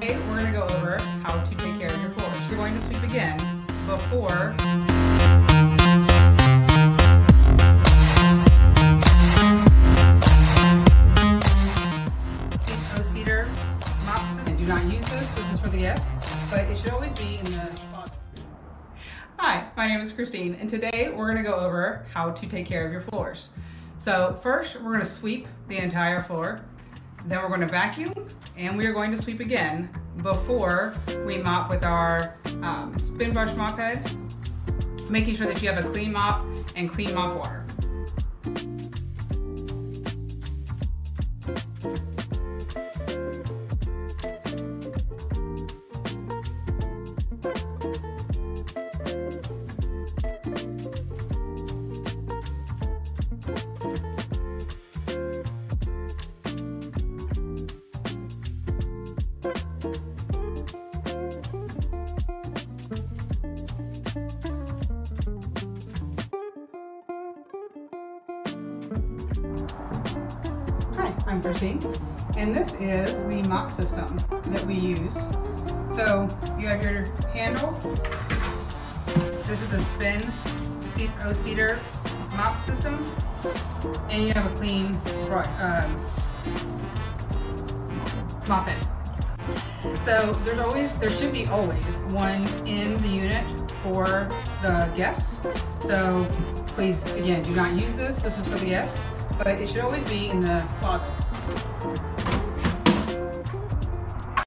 Today we're going to go over how to take care of your floors. You're going to sweep again before system. Do not use this. This is for the guests, but it should always be in the. Hi, my name is Christine, and today we're going to go over how to take care of your floors. So first, we're going to sweep the entire floor. Then we're going to vacuum, and we are going to sweep again before we mop with our um, spin brush mop head, making sure that you have a clean mop and clean mop water. I'm Christine, and this is the mop system that we use. So you have your handle. This is a spin O'cedar mop system, and you have a clean um, mop head. So there's always, there should be always one in the unit for the guests. So please, again, do not use this. This is for the guests, but it should always be in the closet.